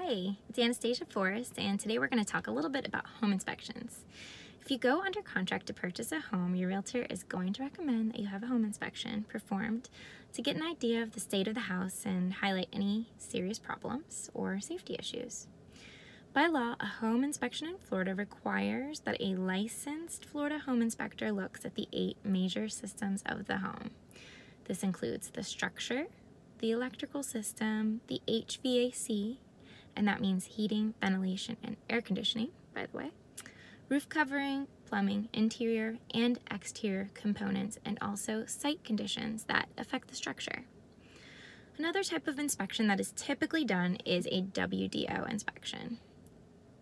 Hi, it's Anastasia Forrest, and today we're going to talk a little bit about home inspections. If you go under contract to purchase a home, your realtor is going to recommend that you have a home inspection performed to get an idea of the state of the house and highlight any serious problems or safety issues. By law, a home inspection in Florida requires that a licensed Florida home inspector looks at the eight major systems of the home. This includes the structure, the electrical system, the HVAC, and that means heating, ventilation, and air conditioning, by the way, roof covering, plumbing, interior and exterior components, and also site conditions that affect the structure. Another type of inspection that is typically done is a WDO inspection.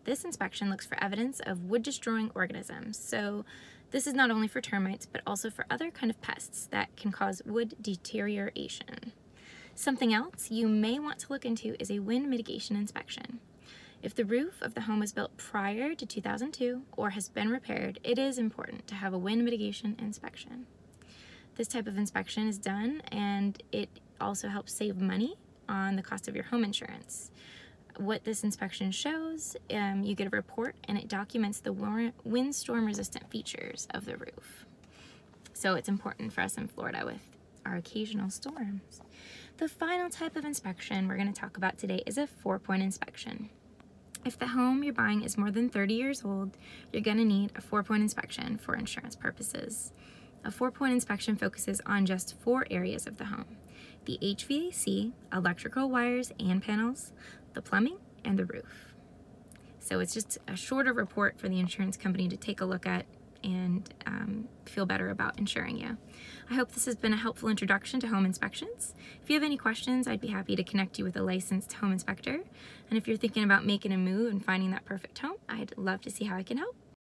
This inspection looks for evidence of wood-destroying organisms, so this is not only for termites, but also for other kind of pests that can cause wood deterioration. Something else you may want to look into is a wind mitigation inspection. If the roof of the home was built prior to 2002 or has been repaired, it is important to have a wind mitigation inspection. This type of inspection is done and it also helps save money on the cost of your home insurance. What this inspection shows, um, you get a report and it documents the windstorm resistant features of the roof. So it's important for us in Florida with our occasional storms. The final type of inspection we're going to talk about today is a four-point inspection. If the home you're buying is more than 30 years old, you're going to need a four-point inspection for insurance purposes. A four-point inspection focuses on just four areas of the home. The HVAC, electrical wires and panels, the plumbing, and the roof. So it's just a shorter report for the insurance company to take a look at and um, feel better about insuring you. I hope this has been a helpful introduction to home inspections. If you have any questions, I'd be happy to connect you with a licensed home inspector. And if you're thinking about making a move and finding that perfect home, I'd love to see how I can help.